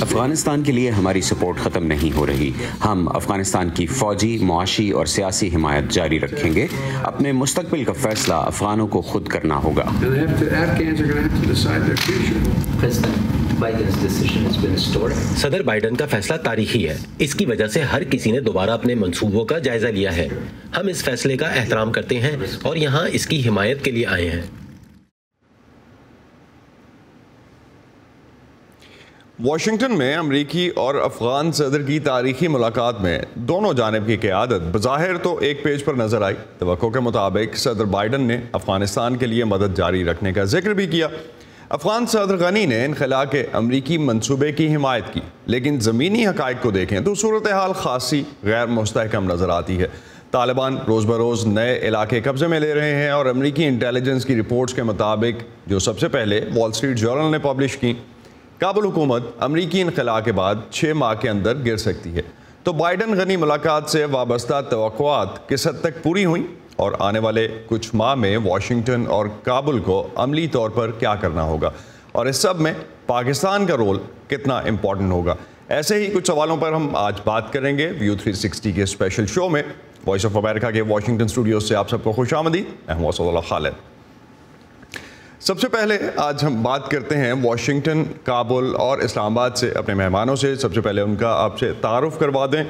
افغانستان کے لیے ہماری سپورٹ ختم نہیں ہو رہی۔ ہم افغانستان کی فوجی معاشی اور سیاسی حمایت جاری رکھیں گے۔ اپنے مستقبل کا فیصلہ افغانوں کو خود کرنا ہوگا۔ صدر بائیڈن کا فیصلہ تاریخی ہے۔ اس کی وجہ سے ہر کسی نے دوبارہ اپنے منصوبوں کا جائزہ لیا ہے۔ ہم اس فیصلے کا احترام کرتے ہیں اور یہاں اس کی حمایت کے لیے آئے ہیں۔ واشنگٹن میں امریکی اور افغان صدر کی تاریخی ملاقات میں دونوں جانب کی قیادت بظاہر تو ایک پیج پر نظر آئی۔ توقع کے مطابق صدر بائیڈن نے افغانستان کے لیے مدد جاری رکھنے کا ذکر بھی کیا۔ افغان صدر غنی نے انخلا کے امریکی منصوبے کی حمایت کی، لیکن زمینی حقائق کو دیکھیں تو صورتحال خاصی غیر مستحکم نظر آتی ہے۔ طالبان روز بروز نئے علاقے قبضے میں لے رہے ہیں اور امریکی انٹیلیجنس کی رپورٹس کے مطابق جو سب سے پہلے وال سٹریٹ جرنل نے پبلش کی۔ کابل حکومت امریکی انخلاء کے بعد چھ ماہ کے اندر گر سکتی ہے۔ تو بائیڈن غنی ملاقات سے وابستہ توقعات کس حد تک پوری ہوئیں اور آنے والے کچھ ماہ میں واشنگٹن اور کابل کو عملی طور پر کیا کرنا ہوگا؟ اور اس سب میں پاکستان کا رول کتنا امپورٹنٹ ہوگا؟ ایسے ہی کچھ سوالوں پر ہم آج بات کریں گے۔ ویو 360 کے اسپیشل شو میں، وائس آف امریکہ کے واشنگٹن اسٹوڈیوز سے آپ سب کو خوش آمدید۔ میں وصول اللہ خالد۔ سب سے پہلے آج ہم بات کرتے ہیں واشنگٹن، کابل اور اسلام آباد سے اپنے مہمانوں سے۔ سب سے پہلے ان کا آپ سے تعارف کروا دیں۔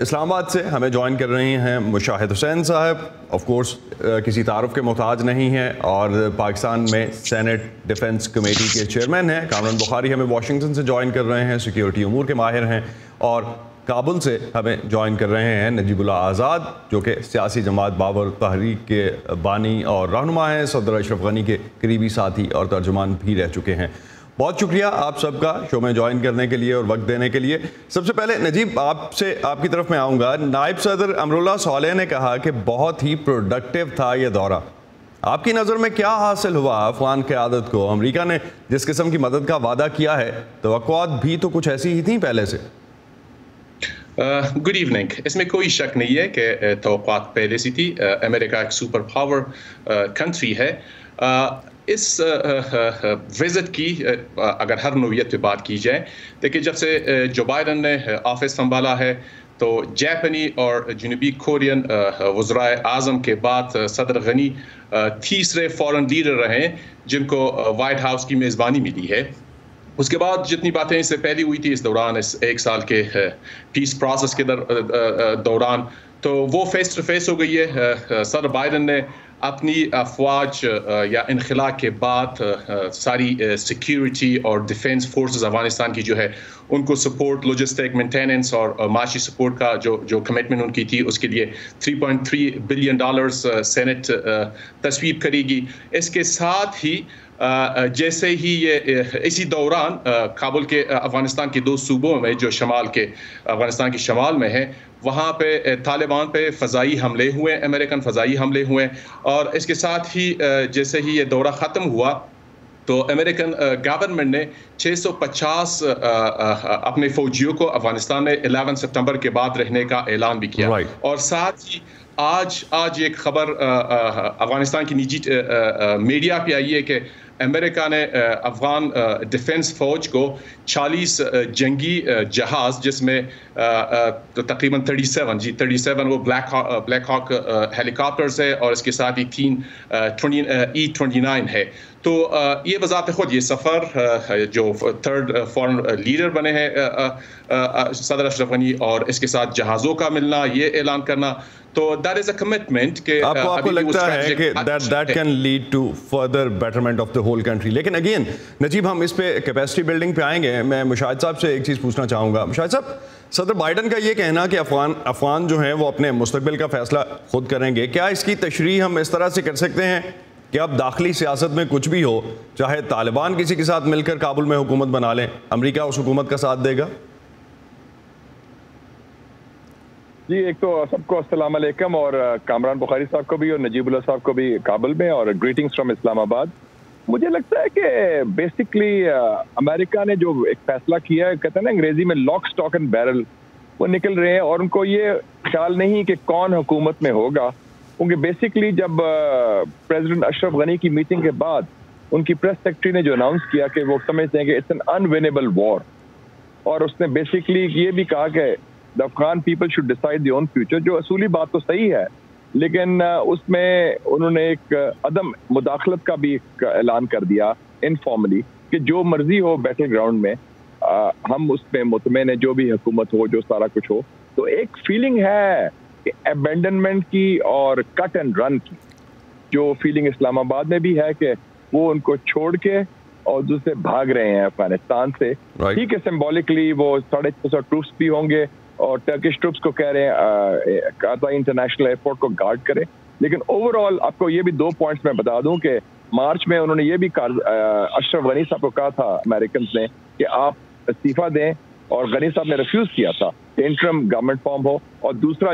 اسلام آباد سے ہمیں جوائن کر رہی ہیں مشاہد حسین صاحب۔ آف کورس کسی تعارف کے محتاج نہیں ہیں اور پاکستان میں سینٹ ڈیفنس کمیٹی کے چیئرمین ہیں۔ کامران بخاری ہمیں واشنگٹن سے جوائن کر رہے ہیں، سیکیورٹی امور کے ماہر ہیں اور کابل سے ہمیں جوائن کر رہے ہیں نجیب اللہ آزاد، جو کہ سیاسی جماعت بابر تحریک کے بانی اور رہنما ہیں، صدر اشرف غنی کے قریبی ساتھی اور ترجمان بھی رہ چکے ہیں۔ بہت شکریہ آپ سب کا شو میں جوائن کرنے کے لیے اور وقت دینے کے لیے۔ سب سے پہلے نجیب، آپ سے آپ کی طرف میں آؤں گا۔ نائب صدر امراللہ صالح نے کہا کہ بہت ہی پروڈکٹیو تھا یہ دورہ۔ آپ کی نظر میں کیا حاصل ہوا افغان قیادت کو؟ امریکہ نے جس قسم کی مدد کا وعدہ کیا ہے، توقعات بھی تو کچھ ایسی ہی تھیں پہلے سے۔ گڈ ایوننگ اس میں کوئی شک نہیں ہے کہ توقعات پہلے سے تھی امریکہ ایک سپر پاور کنٹری ہے اس وزٹ کی اگر ہر نوعیت پہ بات کی جائے دیکھیں جب سے جو بائیڈن نے آفس سنبھالا ہے تو جیپنی اور جنوبی کورین وزرائے اعظم کے بعد صدر غنی تیسرے فورن لیڈر رہے جن کو وائٹ ہاؤس کی میزبانی ملی ہے اس کے بعد جتنی باتیں اس سے پہلی ہوئی تھی اس دوران، اس ایک سال کے پیس پروسیس کے دوران، تو وہ فیس ٹو فیس ہو گئی ہے۔ سر بائیڈن نے اپنی افواج یا انخلاء کے بعد ساری سیکیورٹی اور ڈیفینس فورسز افغانستان کی جو ہے، ان کو سپورٹ لوجسٹک مینٹیننس اور معاشی سپورٹ کا جو جو کمٹمنٹ ان کی تھی، اس کے لیے 3.3 بلین ڈالرز سینٹ تصویب کرے گی۔ اس کے ساتھ ہی جیسے ہی یہ اسی دوران کابل کے افغانستان کے دو صوبوں میں جو شمال کے افغانستان کی شمال میں ہیں وہاں پہ طالبان پہ فضائی حملے ہوئے امریکن فضائی حملے ہوئے اور اس کے ساتھ ہی جیسے ہی یہ دورہ ختم ہوا تو امریکن گورنمنٹ نے چھ سو پچاس اپنے فوجیوں کو افغانستان میں الیون سپٹمبر کے بعد رہنے کا اعلان بھی کیا۔ اور ساتھ ہی آج آج ایک خبر افغانستان کی نجی میڈیا پہ آئی ہے کہ امریکہ نے افغان ڈیفنس فوج کو چالیس جنگی جہاز جس میں تقریباً تھرٹی سیون جی تھرٹی سیون وہ بلیک بلیک ہاک ہیلی کاپٹرز ہے اور اس کے ساتھ ہی تین ای ٹوینٹی نائن ہے۔ تو یہ بذات خود، یہ سفر جو تھرڈ فورن لیڈر بنے ہیں صدر اشرف غنی اور اس کے ساتھ جہازوں کا ملنا، یہ اعلان کرنا تو دیٹ از اے کمٹمنٹ کہ آپ کو آپ کو لگتا ہے کہ that that can lead to further betterment of the whole country لیکن اگین نجیب ہم اس پہ کیپیسٹی بلڈنگ پہ آئیں گے۔ میں مشاہد صاحب سے ایک چیز پوچھنا چاہوں گا۔ مشاہد صاحب صدر بائیڈن کا یہ کہنا کہ افغان افغان جو ہیں وہ اپنے مستقبل کا فیصلہ خود کریں گے۔ کیا اس کی تشریح ہم اس طرح سے کر سکتے ہیں کہ اب داخلی سیاست میں کچھ بھی ہو چاہے طالبان کسی کے ساتھ مل کر کابل میں حکومت بنا لیں امریکہ اس حکومت کا ساتھ دے گا؟ جی ایک تو سب کو السلام علیکم اور کامران بخاری صاحب کو بھی اور نجیب اللہ صاحب کو بھی کابل میں اور گریٹنگز فرام اسلام آباد۔ مجھے لگتا ہے کہ بیسکلی امریکہ نے جو ایک فیصلہ کیا ہے، کہتے ہیں نا انگریزی میں لاک سٹاک اینڈ بیرل وہ نکل رہے ہیں اور ان کو یہ خیال نہیں کہ کون حکومت میں ہوگا۔ کیونکہ بیسکلی جب پریزیڈنٹ اشرف غنی کی میٹنگ کے بعد ان کی پریس سیکٹری نے جو اناؤنس کیا کہ وہ سمجھتے ہیں کہ اٹس این انوینیبل وار اور اس نے بیسکلی یہ بھی کہا کہ the Afghan people should decide the own future جو اصولی بات تو صحیح ہے لیکن اس میں انہوں نے ایک عدم مداخلت کا بھی ایک اعلان کر دیا انفارملی کہ جو مرضی ہو بیٹل گراؤنڈ میں ہم اس میں مطمئن ہیں جو بھی حکومت ہو جو سارا کچھ ہو۔ تو ایک فیلنگ ہے کہ ابینڈنمنٹ کی اور کٹ اینڈ رن کی جو فیلنگ اسلام آباد میں بھی ہے کہ وہ ان کو چھوڑ کے اور دوسرے بھاگ رہے ہیں افغانستان سے۔ ٹھیک ہے سمبولکلی وہ ساڑھے چھ سو ٹروپس بھی ہوں گے اور ٹرکش ٹروپس کو کہہ رہے ہیں انٹرنیشنل ایئرپورٹ کو گارڈ کرے لیکن اوور آل آپ کو یہ بھی دو پوائنٹس میں بتا دوں کہ مارچ میں انہوں نے یہ بھی اشرف غنی صاحب کو کہا تھا امیریکنس نے، کہ آپ استعفیٰ دیں اور غنی صاحب نے ریفیوز کیا تھا کہ انٹرم گورنمنٹ فارم ہو۔ اور دوسرا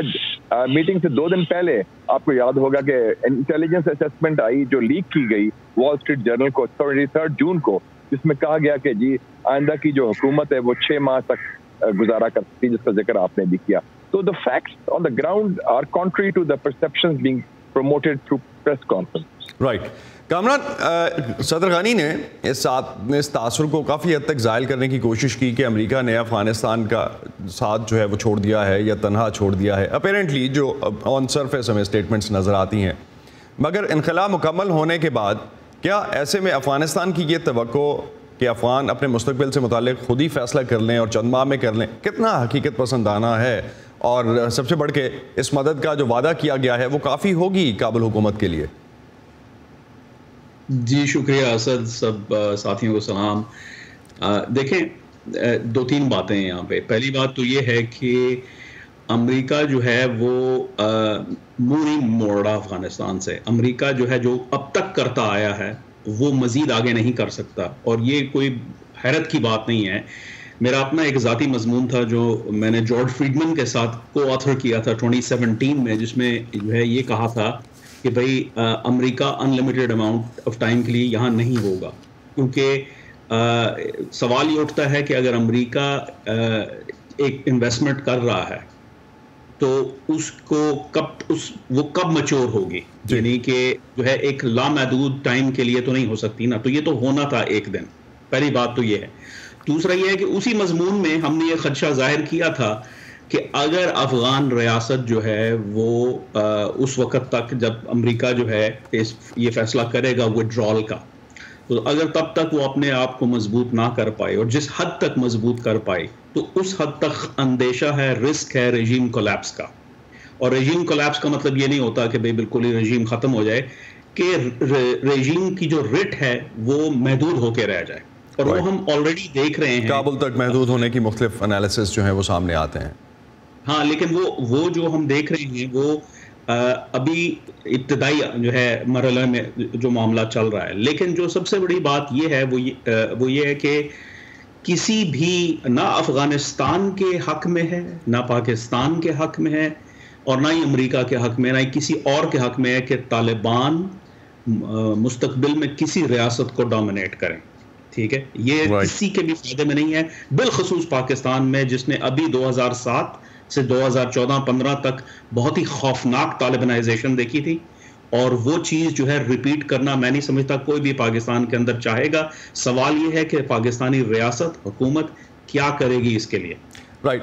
میٹنگ سے دو دن پہلے آپ کو یاد ہوگا کہ انٹیلیجنس اسسمنٹ آئی، جو لیک کی گئی وال اسٹریٹ جرنل کو تھرڈ جون کو، جس میں کہا گیا کہ جی آئندہ کی جو حکومت ہے وہ چھ ماہ تک گزارا کر سکتی جس کا ذکر آپ نے بھی کیا۔ تو the facts on the ground are country to the perception being promoted through press conference right Kamran صدر غانی نے اس اس تاثر کو کافی حد تک زائل کرنے کی کوشش کی کہ امریکہ نے افغانستان کا ساتھ جو ہے وہ چھوڑ دیا ہے یا تنہا چھوڑ دیا ہے۔ اپیرنٹلی جو آن سرفیس ہمیں اسٹیٹمنٹس نظر آتی ہیں۔ مگر انخلا مکمل ہونے کے بعد، کیا ایسے میں افغانستان کی یہ توقع کہ افغان اپنے مستقبل سے متعلق خود ہی فیصلہ کر لیں اور چند ماہ میں کر لیں۔ کتنا حقیقت پسند آنا ہے۔ اور سب سے بڑھ کے اس مدد کا جو وعدہ کیا گیا ہے وہ کافی ہوگی کابل حکومت کے لیے۔ جی شکریہ اسد، سب ساتھیوں کو سلام۔ دیکھیں دو تین باتیں یہاں پہ۔ پہلی بات تو یہ ہے کہ امریکہ جو ہے وہ منہ نہیں موڑ رہا افغانستان سے۔ امریکہ جو ہے جو اب تک کرتا آیا ہے وہ مزید آگے نہیں کر سکتا۔ اور یہ کوئی حیرت کی بات نہیں ہے۔ میرا اپنا ایک ذاتی مضمون تھا جو میں نے جارج فریڈمن کے ساتھ کو آتھر کیا تھا 2017 میں، جس میں جو ہے یہ کہا تھا کہ بھائی امریکہ in limited amount of time کے لیے یہاں نہیں ہوگا۔ کیونکہ سوال یہ اٹھتا ہے کہ اگر امریکہ ایک انویسٹمنٹ کر رہا ہے تو اس کو کب اس وہ کب مچور ہوگی؟ جی۔ یعنی کہ جو ہے ایک لامحدود ٹائم کے لیے تو نہیں ہو سکتی نا۔ تو یہ تو ہونا تھا ایک دن۔ پہلی بات تو یہ ہے۔ دوسرا یہ ہے کہ اسی مضمون میں ہم نے یہ خدشہ ظاہر کیا تھا کہ اگر افغان ریاست جو ہے وہ اس وقت تک جب امریکہ جو ہے یہ فیصلہ کرے گا وڈرال کا تو اگر تب تک وہ اپنے آپ کو مضبوط نہ کر پائے اور جس حد تک مضبوط کر پائے تو اس حد تک اندیشہ ہے رسک ہے رجیم کولیپس کا۔ اور رجیم کولیپس کا مطلب یہ نہیں ہوتا کہ بھئی بالکل ہی رجیم ختم ہو جائے کہ رجیم کی جو رٹ ہے وہ محدود ہو کے رہ جائے۔ اور وہ ہم آلریڈی دیکھ رہے ہیں۔ کابل تک محدود ہونے کی مختلف انالیسس جو ہیں وہ سامنے آتے ہیں۔ ہاں لیکن وہ وہ جو ہم دیکھ رہے ہیں وہ ابھی ابتدائی جو ہے مرحلہ میں جو معاملہ چل رہا ہے۔ لیکن جو سب سے بڑی بات یہ ہے وہ یہ ہے کہ کسی بھی نہ افغانستان کے حق میں ہے نہ پاکستان کے حق میں ہے اور نہ ہی امریکہ کے حق میں نہ ہی کسی اور کے حق میں ہے کہ طالبان مستقبل میں کسی ریاست کو ڈومینیٹ کریں۔ ٹھیک ہے؟ یہ کسی کے بھی فائدے میں نہیں ہے۔ بالخصوص پاکستان میں جس نے ابھی دو ہزار سات سے دو ہزار چودہ پندرہ تک بہت ہی خوفناک طالبانائزیشن دیکھی تھی اور وہ چیز جو ہے ریپیٹ کرنا میں نہیں سمجھتا کوئی بھی پاکستان کے اندر چاہے گا۔ سوال یہ ہے کہ پاکستانی ریاست، حکومت کیا کرے گی اس کے لیے؟ رائٹ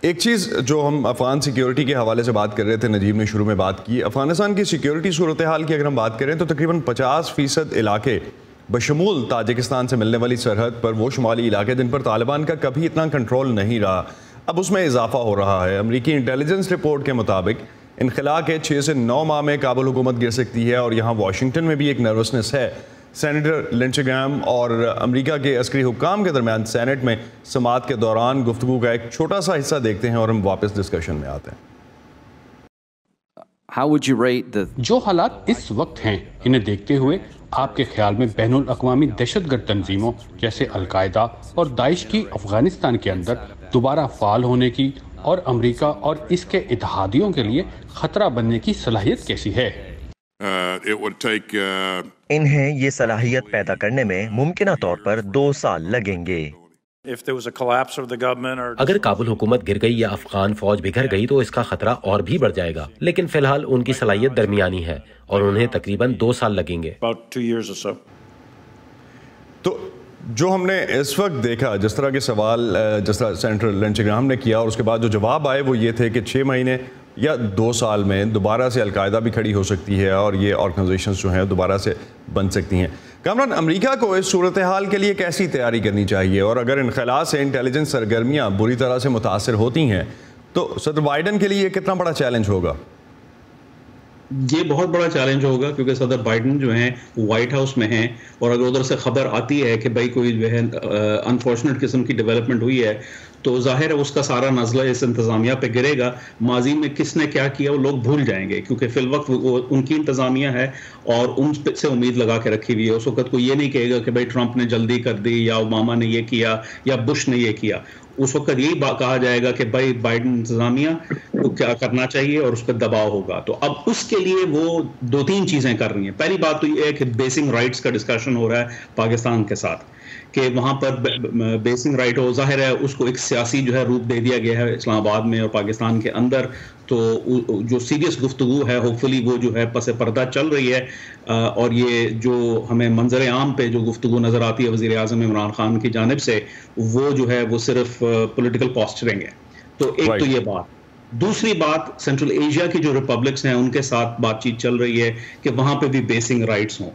ایک چیز جو ہم افغان سیکیورٹی کے حوالے سے بات کر رہے تھے، نجیب نے شروع میں بات کی، افغانستان کی سیکیورٹی صورتحال کی اگر ہم بات کریں تو تقریباً پچاس فیصد علاقے بشمول تاجکستان سے ملنے والی سرحد پر وہ شمالی علاقے جن پر طالبان کا کبھی اتنا کنٹرول نہیں رہا۔ اب اس میں اضافہ ہو رہا ہے۔ امریکی انٹیلیجنس رپورٹ کے مطابق انخلا کے چھ سے نو ماہ میں کابل حکومت گر سکتی ہے اور یہاں واشنگٹن میں بھی ایک نروسنس ہے۔ سینیٹر لنچگرام اور امریکہ کے عسکری حکام کے درمیان سینٹ میں سماعت کے دوران گفتگو کا ایک چھوٹا سا حصہ دیکھتے ہیں اور ہم واپس ڈسکشن میں آتے ہیں۔ جو حالات اس وقت ہیں انہیں دیکھتے ہوئے آپ کے خیال میں بین الاقوامی دہشت گرد تنظیموں جیسے القاعدہ اور داعش کی افغانستان کے اندر دوبارہ فعال ہونے کی اور امریکہ اور اس کے اتحادیوں کے لیے خطرہ بننے کی صلاحیت کیسی ہے؟ Uh, uh, انہیں یہ صلاحیت پیدا کرنے میں ممکنہ طور پر دو سال لگیں گے۔ اگر کابل حکومت گر گئی یا افغان فوج بگھر گئی تو اس کا خطرہ اور بھی بڑھ جائے گا۔ لیکن فی الحال ان کی صلاحیت درمیانی ہے اور انہیں تقریباً دو سال لگیں گے۔ تو جو ہم نے اس وقت دیکھا، جس طرح کے سوال جس طرح سینٹرل لنچگرام نے کیا، اور اس کے بعد جو جواب آئے وہ یہ تھے کہ چھ مہینے یا دو سال میں دوبارہ سے القاعدہ بھی کھڑی ہو سکتی ہے اور یہ آرگنائزیشنز جو ہیں دوبارہ سے بن سکتی ہیں۔ کامران، امریکہ کو اس صورتحال کے لیے کیسی تیاری کرنی چاہیے؟ اور اگر انخلا سے انٹیلیجنس سرگرمیاں بری طرح سے متاثر ہوتی ہیں، تو صدر بائیڈن کے لیے یہ کتنا بڑا چیلنج ہوگا؟ یہ بہت بڑا چیلنج ہوگا کیونکہ صدر بائیڈن جو ہیں وائٹ ہاؤس میں ہیں اور اگر ادھر سے خبر آتی ہے کہ بھائی کوئی جو ہے انفارچونیٹ قسم کی ڈیولپمنٹ ہوئی ہے تو ظاہر ہے اس کا سارا نزلہ اس انتظامیہ پہ گرے گا۔ ماضی میں کس نے کیا کیا وہ لوگ بھول جائیں گے، کیونکہ فی الوقت ان کی انتظامیہ ہے اور ان سے امید لگا کے رکھی ہوئی ہے۔ اس وقت کو یہ نہیں کہے گا کہ بھائی ٹرمپ نے جلدی کر دی یا اوباما نے یہ کیا یا بش نے یہ کیا۔ اس وقت یہی کہا جائے گا کہ بھائی بائیڈن انتظامیہ کو کیا کرنا چاہیے اور اس پہ دباؤ ہوگا۔ تو اب اس کے لیے وہ دو تین چیزیں کر رہی ہیں۔ پہلی بات تو یہ ہے کہ بیسنگ رائٹس کا ڈسکشن ہو رہا ہے پاکستان کے ساتھ۔ کہ وہاں پر بیسنگ رائٹ ہو ظاہر ہے اس کو ایک سیاسی جو ہے روپ دے دیا گیا ہے اسلام آباد میں اور پاکستان کے اندر۔ تو جو سیریس گفتگو ہے ہوپ فلی وہ جو ہے پس پردہ چل رہی ہے۔ اور یہ جو ہمیں منظر عام پہ جو گفتگو نظر آتی ہے وزیر اعظم عمران خان کی جانب سے وہ جو ہے وہ صرف پولیٹیکل پاسچرنگ ہے۔ تو ایک تو یہ بات۔ دوسری بات سینٹرل ایشیا کی جو ریپبلکس ہیں ان کے ساتھ بات چیت چل رہی ہے کہ وہاں پہ بھی بیسنگ رائٹس ہوں۔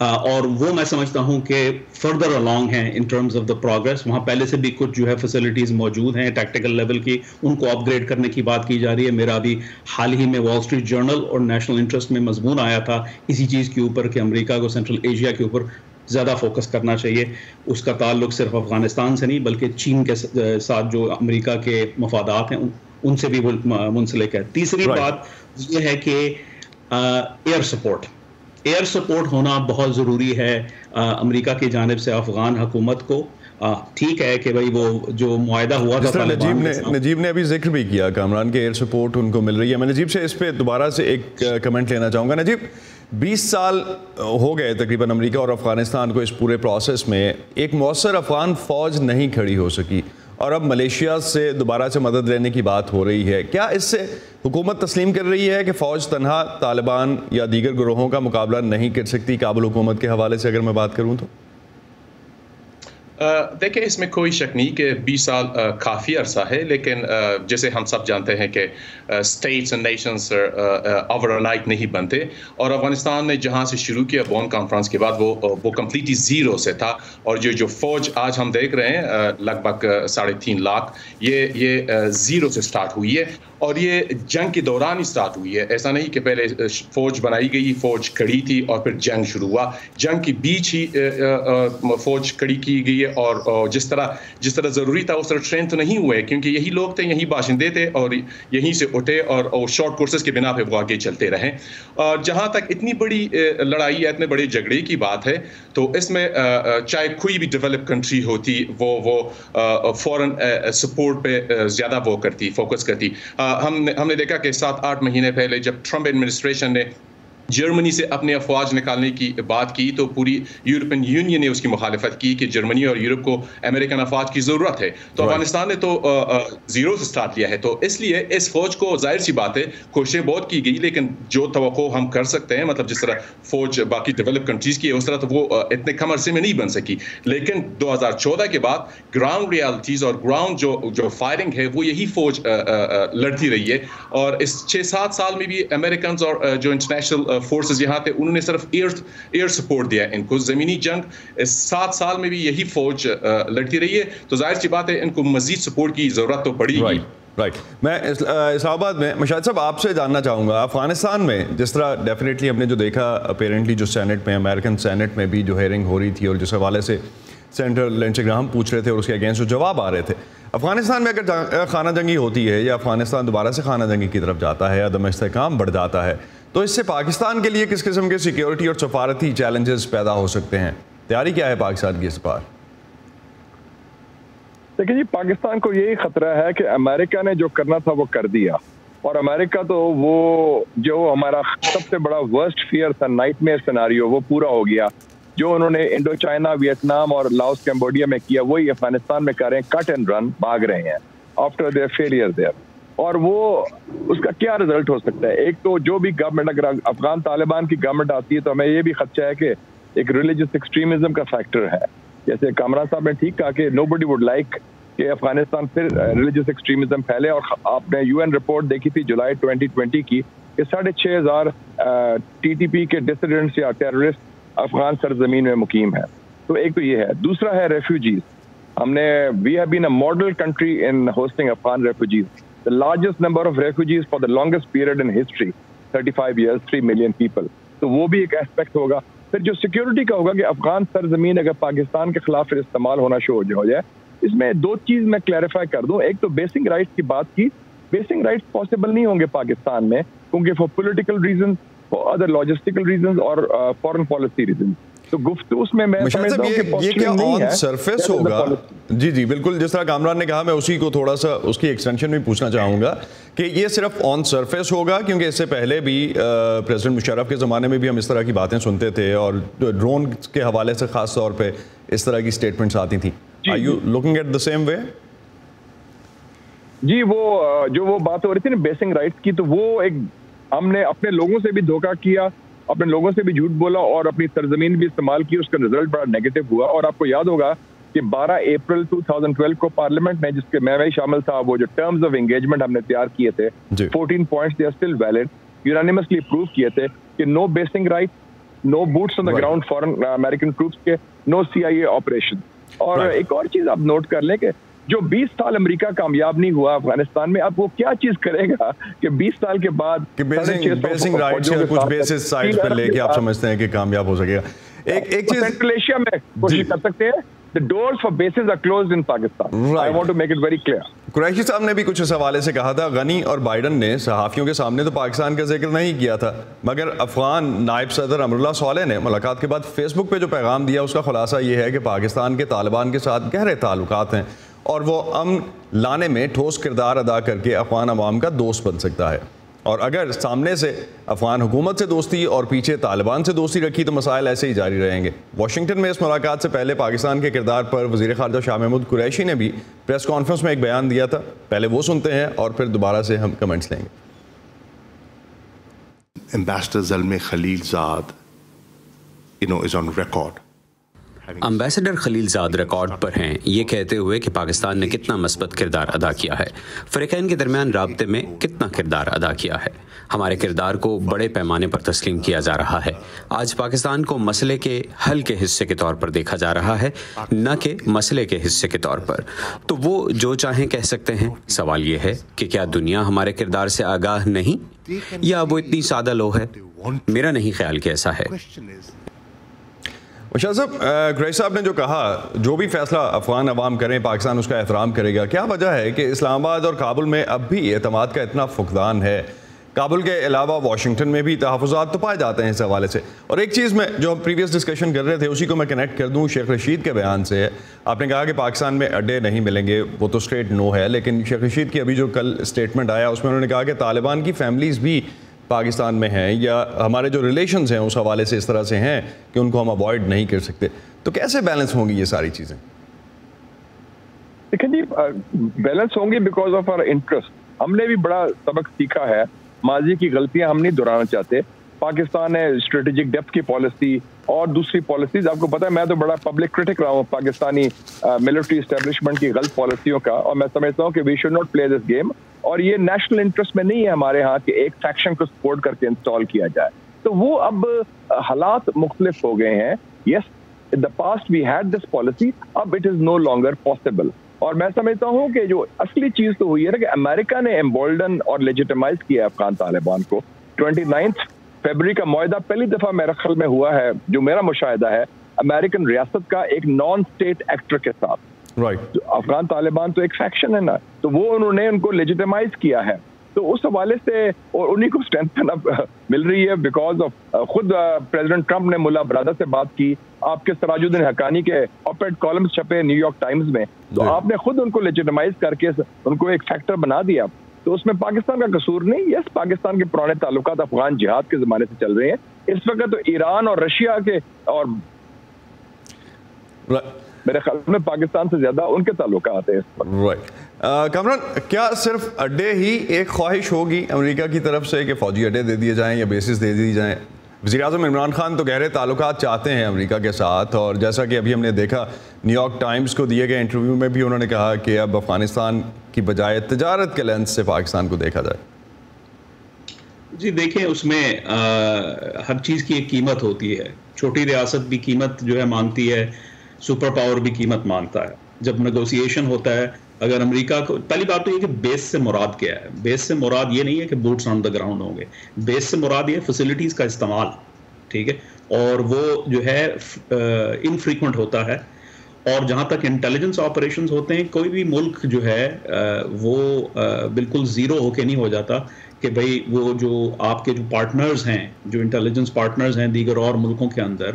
اور وہ میں سمجھتا ہوں کہ فردر الانگ ہیں in terms of the progress وہاں پہلے سے بھی کچھ جو ہے فیسلٹیز موجود ہیں ٹیکٹیکل لیول کی ان کو اپ گریڈ کرنے کی بات کی جا رہی ہے۔ میرا ابھی حال ہی میں وال اسٹریٹ جرنل اور نیشنل انٹرسٹ میں مضمون آیا تھا۔ اسی چیز کے اوپر کہ امریکہ کو سینٹرل ایشیا کے اوپر زیادہ فوکس کرنا چاہیے۔ اس کا تعلق صرف افغانستان سے نہیں بلکہ چین کے ساتھ جو امریکہ کے مفادات ہیں ان سے بھی منسلک ہے۔ تیسری بات یہ ہے کہ ایئر سپورٹ ایئر سپورٹ ہونا بہت ضروری ہے امریکہ کی جانب سے افغان حکومت کو۔ ٹھیک ہے کہ بھائی وہ جو معاہدہ ہوا تھا نجیب نے نجیب نے ابھی ذکر بھی کیا کامران کے ایئر سپورٹ ان کو مل رہی ہے۔ میں نجیب سے اس پہ دوبارہ سے ایک کمنٹ لینا چاہوں گا۔ نجیب بیس سال ہو گئے تقریباً امریکہ اور افغانستان کو اس پورے پروسیس میں۔ ایک مؤثر افغان فوج نہیں کھڑی ہو سکی۔ اور اب ملیشیا سے دوبارہ سے مدد لینے کی بات ہو رہی ہے۔ کیا اس سے حکومت تسلیم کر رہی ہے کہ فوج تنہا طالبان یا دیگر گروہوں کا مقابلہ نہیں کر سکتی؟ کابل حکومت کے حوالے سے اگر میں بات کروں تو۔ دیکھیں، اس میں کوئی شک نہیں کہ بیس سال کافی عرصہ ہے، لیکن جیسے ہم سب جانتے ہیں کہ states and nations overnight نہیں بنتے۔ اور افغانستان نے جہاں سے شروع کیا بون کانفرنس کے بعد، وہ وہ کمپلیٹلی زیرو سے تھا۔ اور جو جو فوج آج ہم دیکھ رہے ہیں لگ بھگ ساڑھے تین لاکھ، یہ یہ زیرو سے سٹارٹ ہوئی ہے۔ اور یہ جنگ کے دوران ہی سٹارٹ ہوئی ہے۔ ایسا نہیں کہ پہلے فوج بنائی گئی، فوج کھڑی تھی اور پھر جنگ شروع ہوا۔ جنگ کے بیچ ہی فوج کھڑی کی گئی ہے اور جس طرح جس طرح ضروری تھا، اس طرح ٹرین تو نہیں ہوئے، کیونکہ یہی لوگ تھے، یہی باشندے تھے اور یہیں سے اٹھے اور شارٹ کورسز کے بنا پہ وہ آگے چلتے رہے۔ اور جہاں تک اتنی بڑی لڑائی ہے اتنے بڑے جھگڑے کی بات ہے، تو اس میں چاہے کوئی بھی ڈیولپ کنٹری ہوتی، وہ وہ فورن سپورٹ پہ زیادہ وہ کرتی فوکس کرتی۔ ہم نے ہم نے دیکھا کہ سات آٹھ مہینے پہلے جب ٹرمپ ایڈمنسٹریشن نے جرمنی سے اپنے افواج نکالنے کی بات کی تو پوری یورپین یونین نے اس کی مخالفت کی کہ جرمنی اور یورپ کو امریکن افواج کی ضرورت ہے۔ تو افغانستان نے تو زیرو سے سٹارٹ لیا ہے۔ تو اس لیے اس فوج کو ظاہر سی بات ہے کوششیں بہت کی گئی لیکن جو توقع ہم کر سکتے ہیں مطلب جس طرح فوج باقی ڈیولپ کنٹریز کی ہے اس طرح تو وہ اتنے کم عرصے میں نہیں بن سکی۔ لیکن دو ہزار چودہ کے بعد گراؤنڈ ریالٹیز اور گراؤنڈ جو جو فائرنگ ہے وہ یہی فوج لڑتی رہی ہے۔ اور اس چھ سات سال میں بھی امریکنز اور جو انٹرنیشنل فورسز یہاں تھے انہوں نے صرف ایئر ایئر سپورٹ دیا ان کو۔ زمینی جنگ سات سال میں بھی یہی فوج لڑتی رہی ہے۔ تو ظاہر سی بات ہے، ان کو مزید سپورٹ کی ضرورت تو پڑی گی رائٹ میں اسلام آباد میں، مشاہد صاحب، آپ سے جاننا چاہوں گا، افغانستان میں جس طرح ڈیفینیٹلی ہم نے جو دیکھا اپیرنٹلی جو سینٹ میں امریکن سینٹ میں بھی جو ہیئرنگ ہو رہی تھی اور جس حوالے سے سینٹرل لینچگرام پوچھ رہے تھے اور اس کے اگینسٹ جو جواب آ رہے تھے۔ افغانستان میں اگر خانہ جنگی ہوتی ہے یا افغانستان دوبارہ سے خانہ جنگی کی طرف جاتا ہے عدم استحکام بڑھ جاتا ہے تو اس سے پاکستان کے لیے کس قسم کے سیکیورٹی اور سفارتی چیلنجز پیدا ہو سکتے ہیں؟ تیاری کیا ہے پاکستان کی اس بار؟ دیکھیں جی پاکستان کو یہی خطرہ ہے کہ امریکہ نے جو کرنا تھا وہ کر دیا۔ اور امریکہ تو وہ جو ہمارا سب سے بڑا ورسٹ فیئر تھا نائٹ میئر سیناریو وہ پورا ہو گیا۔ جو انہوں نے انڈو چائنا ویتنام اور لاؤس کیمبوڈیا میں کیا، وہی افغانستان میں کر رہے ہیں کٹ اینڈ رن بھاگ رہے ہیں۔ آفٹر دیئر فیلئر دیئر اور وہ اس کا کیا رزلٹ ہو سکتا ہے؟ ایک تو جو بھی گورنمنٹ اگر افغان طالبان کی گورنمنٹ آتی ہے تو ہمیں یہ بھی خدشہ ہے کہ ایک ریلیجس ایکسٹریمزم کا فیکٹر ہے۔ جیسے کامران صاحب نے ٹھیک کہا کہ نو بڈی وڈ لائک کہ افغانستان پھر ریلیجس ایکسٹریمزم پھیلے اور آپ نے یو این رپورٹ دیکھی تھی جولائی ٹوینٹی ٹوینٹی کی کہ ساڑھے چھ ہزار ٹی ٹی پی کے ڈسیڈنٹس یا ٹیررسٹ افغان سرزمین میں مقیم ہے تو ایک تو یہ ہے۔ دوسرا ہے ریفیوجیز ہم نے we have been a model country in hosting Afghan refugees the largest number of refugees for the longest period in history thirty five years three million people تو وہ بھی ایک اسپیکٹ ہوگا۔ پھر جو سیکورٹی کا ہوگا کہ افغان سرزمین اگر پاکستان کے خلاف پھر استعمال ہونا شروع ہو جائے اس میں دو چیز میں کلیریفائی کر دوں۔ ایک تو بیسنگ رائٹس کی بات کی۔ بیسنگ رائٹس پاسبل نہیں ہوں گے پاکستان میں، کیونکہ for political reason for other logistical reason اور فورن پالیسی ریزن تو گفتگو اس میں میں یہ کیا آن سرفیس ہوگا۔ جی جی بالکل جس طرح کامران نے کہا میں اسی کو تھوڑا سا اس کی ایکسٹینشن بھی پوچھنا چاہوں گا کہ یہ صرف آن سرفیس ہوگا کیونکہ اس سے پہلے بھی پریزیڈنٹ مشرف کے زمانے میں بھی ہم اس طرح کی باتیں سنتے تھے اور ڈرون کے حوالے سے خاص طور پہ اس طرح کی سٹیٹمنٹس آتی تھیں۔ Are you looking at the same way جی وہ جو وہ بات ہو رہی تھی نا بیسنگ رائٹس کی تو وہ ایک ہم نے اپنے لوگوں سے بھی دھوکہ کیا۔ اپنے لوگوں سے بھی جھوٹ بولا اور اپنی سرزمین بھی استعمال کی اس کا رزلٹ بڑا نیگیٹو ہوا۔ اور آپ کو یاد ہوگا کہ بارہ اپریل 2012 کو پارلیمنٹ میں جس کے میں بھی شامل تھا وہ جو ٹرمز آف انگیجمنٹ ہم نے تیار کیے تھے fourteen points they still wield unanimously approve کیے تھے کہ no basing right no boots on the ground foreign American troops کے نو سی آئی اے آپریشن اور ایک اور چیز آپ نوٹ کر لیں کہ جو بیس سال امریکہ کامیاب نہیں ہوا افغانستان میں اب وہ کیا چیز کرے گا کہ بیس سال کے بعد لے کے آپ سمجھتے ہیں کہ کامیاب ہو سکے گا۔ ایک چیز سینٹرل ایشیا میں کوشش کر سکتے ہیں۔ قریشی صاحب نے بھی کچھ اس حوالے سے کہا تھا غنی اور بائیڈن نے صحافیوں کے سامنے تو پاکستان کا ذکر نہیں کیا تھا مگر افغان نائب صدر امراللہ صالح نے ملاقات کے بعد فیس بک پہ جو پیغام دیا اس کا خلاصہ یہ ہے کہ پاکستان کے طالبان کے ساتھ گہرے تعلقات ہیں۔ اور وہ امن لانے میں ٹھوس کردار ادا کر کے افغان عوام کا دوست بن سکتا ہے۔ اور اگر سامنے سے افغان حکومت سے دوستی اور پیچھے طالبان سے دوستی رکھی تو مسائل ایسے ہی جاری رہیں گے۔ واشنگٹن میں اس ملاقات سے پہلے پاکستان کے کردار پر وزیر خارجہ شاہ محمود قریشی نے بھی پریس کانفرنس میں ایک بیان دیا تھا۔ پہلے وہ سنتے ہیں اور پھر دوبارہ سے ہم کمنٹس لیں گے۔ زلم خلیل زاد ریکارڈ امبیسڈر خلیل زاد ریکارڈ پر ہیں یہ کہتے ہوئے کہ پاکستان نے کتنا مثبت کردار ادا کیا ہے فریقین کے درمیان رابطے میں کتنا کردار ادا کیا ہے ہمارے کردار کو بڑے پیمانے پر تسلیم کیا جا رہا ہے آج پاکستان کو مسئلے کے حل کے حصے کے طور پر دیکھا جا رہا ہے نہ کہ مسئلے کے حصے کے طور پر تو وہ جو چاہیں کہہ سکتے ہیں سوال یہ ہے کہ کیا دنیا ہمارے کردار سے آگاہ نہیں یا وہ اتنی سادہ لو ہے میرا نہیں خیال کہ ایسا ہے شاہ صاحب گریس صاحب نے جو کہا، جو بھی فیصلہ افغان عوام کریں، پاکستان اس کا احترام کرے گا، کیا وجہ ہے کہ اسلام آباد اور کابل میں اب بھی اعتماد کا اتنا فقدان ہے؟ کابل کے علاوہ واشنگٹن میں بھی تحفظات تو پائے جاتے ہیں اس حوالے سے۔ اور ایک چیز میں جو ہم پریویس ڈسکشن کر رہے تھے، اسی کو میں کنیکٹ کر دوں، شیخ رشید کے بیان سے۔ آپ نے کہا کہ پاکستان میں اڈے نہیں ملیں گے، وہ تو اسٹریٹ نو ہے، لیکن شیخ رشید کی ابھی جو کل اسٹیٹمنٹ آیا، اس میں انہوں نے کہا کہ طالبان کی فیملیز بھی پاکستان میں ہیں یا ہمارے جو ریلیشنز ہیں اس حوالے سے اس طرح سے ہیں کہ ان کو ہم اوائڈ نہیں کر سکتے۔ تو کیسے بیلنس ہوں گی یہ ساری چیزیں؟ دیکھیں جی بیلنس ہوں گی بیکاز آف آر انٹرسٹ ہم نے بھی بڑا سبق سیکھا ہے، ماضی کی غلطیاں ہم نہیں دہرانا چاہتے۔ پاکستان ہے اسٹریٹجک ڈیپتھ کی پالیسی اور دوسری پالیسیز آپ کو پتا ہے، میں تو بڑا پبلک کرٹک رہا ہوں پاکستانی ملٹری اسٹیبلشمنٹ کی غلط پالیسیوں کا اور میں سمجھتا ہوں کہ we should not play this game اور یہ نیشنل انٹرسٹ میں نہیں ہے ہمارے ہاں کہ ایک فیکشن کو سپورٹ کر کے انسٹال کیا جائے۔ تو وہ اب حالات مختلف ہو گئے ہیں۔ Yes the past we had this policy اب it is no longer possible اور میں سمجھتا ہوں کہ جو اصلی چیز تو ہوئی ہے نا کہ امریکہ نے امبولڈن اور لیجیٹمائز کیا افغان طالبان کو۔ ٹوینٹی نائنتھ فیبری کا معاہدہ پہلی دفعہ میرا خل میں ہوا ہے جو میرا مشاہدہ ہے امریکن ریاست کا ایک نان اسٹیٹ ایکٹر کے ساتھ۔ افغان طالبان تو ایک فیکشن ہے نا۔ تو وہ انہوں نے ان کو لیجیٹمائز کیا ہے۔ تو اس حوالے سے اور انہیں کو اسٹرینتھن اب مل رہی ہے بیکاز آف خود پریزیڈنٹ ٹرمپ نے ملا برادر سے بات کی۔ آپ کے سراج الدین حقانی کے آپریٹ کالمز چھپے نیو یارک ٹائمز میں۔ تو آپ نے خود ان کو لیجیٹمائز کر کے ان کو ایک فیکٹر بنا دیا۔ تو اس میں پاکستان کا قصور نہیں۔ یس پاکستان کے پرانے تعلقات افغان جہاد کے زمانے سے چل رہے ہیں۔ اس وقت تو ایران اور رشیا کے اور میرے خیال میں پاکستان سے زیادہ ان کے تعلقات ہیں کمران کیا صرف اڈے ہی ایک خواہش ہوگی امریکہ کی طرف سے کہ فوجی اڈے دے دیے جائیں یا بیسز دے دی جائیں؟ وزیر اعظم عمران خان تو گہرے تعلقات چاہتے ہیں امریکہ کے ساتھ، اور جیسا کہ ابھی ہم نے دیکھا، نیو یارک ٹائمز کو دیے گئے انٹرویو میں بھی انہوں نے کہا کہ اب افغانستان کی بجائے تجارت کے لینس سے پاکستان کو دیکھا جائے۔ جی دیکھیں، اس میں ہر چیز کی ایک قیمت ہوتی ہے۔ چھوٹی ریاست بھی قیمت جو ہے مانتی ہے، سپر پاور بھی قیمت مانتا ہے۔ جب نیگوسیشن ہوتا ہے اگر امریکہ کو پہلی بات تو یہ کہ بیس سے مراد کیا ہے؟ بیس سے مراد یہ نہیں ہے کہ بوٹس آن دا گراؤنڈ ہوں گے۔ بیس سے مراد یہ فیسلٹیز کا استعمال، ٹھیک ہے؟ اور وہ جو ہے انفریکوینٹ ہوتا ہے۔ اور جہاں تک انٹیلیجنس آپریشنز ہوتے ہیں، کوئی بھی ملک جو ہے وہ بالکل زیرو ہو کے نہیں ہو جاتا کہ بھائی وہ جو آپ کے جو پارٹنرز ہیں، جو انٹیلیجنس پارٹنرز ہیں دیگر اور ملکوں کے اندر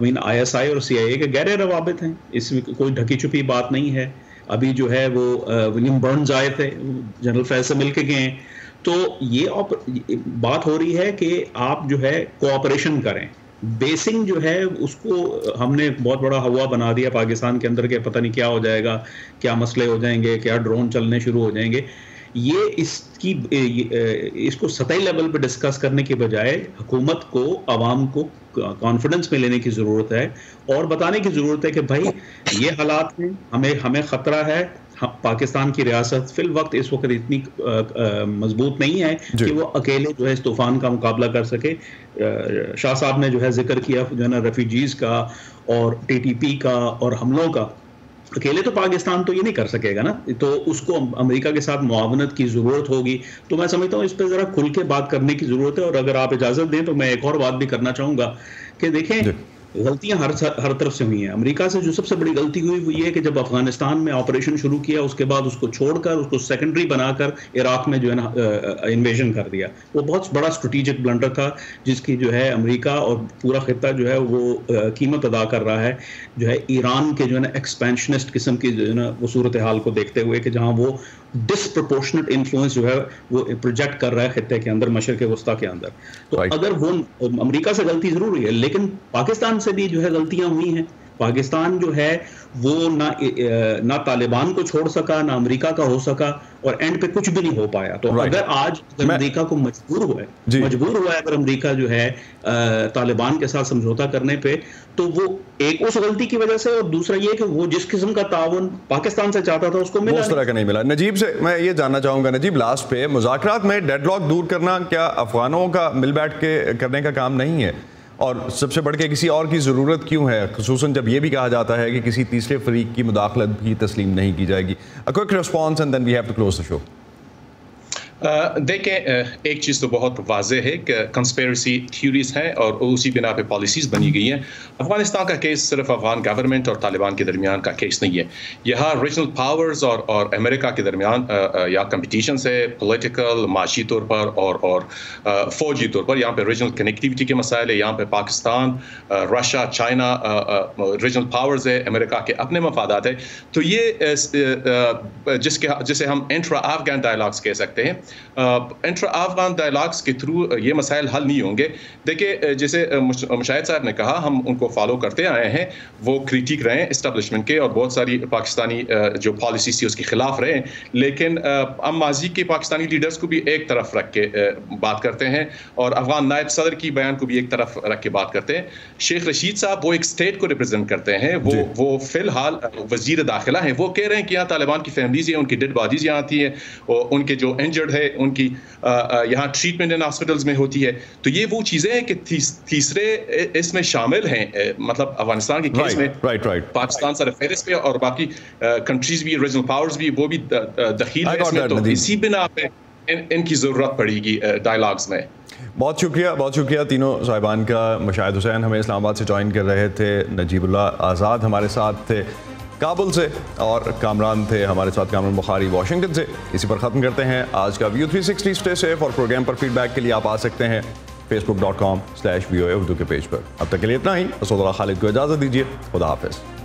مین آئی ایس آئی اور سی آئی اے کے گہرے روابط ہیں۔ اس میں کوئی ڈھکی چھپی بات نہیں ہے۔ ابھی جو ہے وہ ولیم برنز آئے تھے جنرل فیض سے مل کے گئے ہیں۔ تو یہ بات ہو رہی ہے کہ آپ جو ہے کوآپریشن کریں۔ بیسنگ جو ہے اس کو ہم نے بہت بڑا ہوا بنا دیا پاکستان کے اندر کہ پتہ نہیں کیا ہو جائے گا، کیا مسئلے ہو جائیں گے، کیا ڈرون چلنے شروع ہو جائیں گے۔ یہ اس کی اس کو سطحی لیول پہ ڈسکس کرنے کے بجائے حکومت کو عوام کو کانفیڈنس میں لینے کی ضرورت ہے اور بتانے کی ضرورت ہے کہ بھائی یہ حالات ہیں ہمیں ہمیں خطرہ ہے پاکستان کی ریاست فی الوقت اس وقت اتنی مضبوط نہیں ہے جی۔ کہ وہ اکیلے جو ہے اس طوفان کا مقابلہ کر سکے شاہ صاحب نے جو ہے ذکر کیا جو ہے نا ریفیوجیز کا اور ٹی ٹی پی کا اور حملوں کا اکیلے تو پاکستان تو یہ نہیں کر سکے گا نا؟ تو اس کو امریکہ کے ساتھ معاونت کی ضرورت ہوگی۔ تو میں سمجھتا ہوں اس پہ ذرا کھل کے بات کرنے کی ضرورت ہے اور اگر آپ اجازت دیں تو میں ایک اور بات بھی کرنا چاہوں گا کہ دیکھیں جی۔ غلطیاں ہر ہر طرف سے ہوئی ہیں۔ امریکہ سے جو سب سے بڑی غلطی ہوئی وہ یہ ہے کہ جب افغانستان میں آپریشن شروع کیا، اس کے بعد اس کو چھوڑ کر، اس کو سیکنڈری بنا کر عراق میں جو ہے نا انویژن کر دیا۔ وہ بہت بڑا اسٹریٹجک بلنڈر تھا، جس کی جو ہے امریکہ اور پورا خطہ جو ہے وہ قیمت ادا کر رہا ہے۔ جو ہے ایران کے جو ہے نا ایکسپینشنسٹ قسم کی جو ہے نا وہ صورت حال کو دیکھتے ہوئے کہ جہاں وہ ڈسپرپورشنٹ انفلوئنس جو ہے وہ پروجیکٹ کر رہا ہے خطے کے اندر مشرق وسطی کے اندر۔ تو اگر وہ امریکہ سے غلطی ضرور ہوئی ہے لیکن پاکستان سے بھی جو ہے غلطیاں ہوئی ہیں۔ پاکستان جو ہے وہ نہ نہ طالبان کو چھوڑ سکا نہ امریکہ کا ہو سکا اور اینڈ پہ کچھ بھی نہیں ہو پایا۔ تو اگر آج امریکہ کو مجبور ہوا ہے جی۔ مجبور ہوا ہے اگر امریکہ جو ہے طالبان کے ساتھ سمجھوتا کرنے پہ تو وہ ایک اس غلطی کی وجہ سے اور دوسرا یہ کہ وہ جس قسم کا تعاون پاکستان سے چاہتا تھا اس کو ملا اس طرح کا نہیں ملا۔ نجیب سے میں یہ جاننا چاہوں گا نجیب لاسٹ پہ مذاکرات میں ڈیڈ لاک دور کرنا کیا افغانوں کا مل بیٹھ کے کرنے کا کام نہیں ہے؟ اور سب سے بڑھ کے کسی اور کی ضرورت کیوں ہے؟ خصوصاً جب یہ بھی کہا جاتا ہے کہ کسی تیسرے فریق کی مداخلت بھی تسلیم نہیں کی جائے گی۔ A quick response and view to close a show دیکھیں ایک چیز تو بہت واضح ہے کہ کنسپیرسی تھیوریز ہیں اور اسی بنا پہ پالیسیز بنی گئی ہیں۔ افغانستان کا کیس صرف افغان گورنمنٹ اور طالبان کے درمیان کا کیس نہیں ہے۔ یہاں ریجنل پاورز اور اور امریکہ کے درمیان یا کمپٹیشن سے پولیٹیکل معاشی طور پر اور اور فوجی طور پر۔ یہاں پہ ریجنل کنیکٹیوٹی کے مسائل ہے یہاں پہ Pakistan Russia China regional powers ہے امریکہ کے اپنے مفادات ہے تو یہ جس کے، جسے ہم انٹرا افغان ڈائلاگس کہہ سکتے ہیں۔ انٹر افغان ڈائلاگس کے تھرو یہ مسائل حل نہیں ہوں گے۔ دیکھیں جیسے مشاہد صاحب نے کہا ہم ان کو فالو کرتے آئے ہیں وہ کریٹک رہے ہیں اسٹیبلشمنٹ کے اور بہت ساری پاکستانی جو پالیسیز تھی اس کے خلاف رہے ہیں۔ لیکن ہم ماضی کے پاکستانی لیڈرز کو بھی ایک طرف رکھ کے بات کرتے ہیں اور افغان نائب صدر کی بیان کو بھی ایک طرف رکھ کے بات کرتے ہیں۔ شیخ رشید صاحب وہ ایک اسٹیٹ کو ریپرزینٹ کرتے ہیں وہ جی۔ وہ فی الحال وزیر داخلہ ہیں۔ وہ کہہ رہے ہیں کہ یہاں طالبان کی فیملیز ہیں ان کی ڈیڈ باڈیز یہاں آتی ہیں ان کے جو انجرڈ ہے ان کی یہاں ٹریٹمنٹ ان ہاسپٹلز میں ہوتی ہے۔ تو یہ وہ چیزیں ہیں کہ تیسرے اس میں شامل ہیں مطلب افغانستان کے کیس میں پاکستان سر فہرست پہ اور باقی کنٹریز بھی ریجنل پاورز بھی وہ بھی دخیل ہے اس میں تو اسی بنا پہ ان کی ضرورت پڑے گی ڈائلاگز میں۔ بہت شکریہ بہت شکریہ تینوں صاحبان کا مشاہد حسین ہمیں اسلام آباد سے جوائن کر رہے تھے نجیب اللہ آزاد ہمارے ساتھ تھے۔ کابل سے اور کامران تھے ہمارے ساتھ کامران بخاری واشنگٹن سے۔ اسی پر ختم کرتے ہیں آج کا ویو 360 سٹے سیف اور پروگرام پر فیڈ بیک کے لیے آپ آ سکتے ہیں Facebook dot com slash V O A Urdu کے پیج پر۔ اب تک کے لیے اتنا ہی۔ اسود اللہ خالد کو اجازت دیجیے۔ خدا حافظ۔